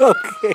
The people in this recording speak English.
okay.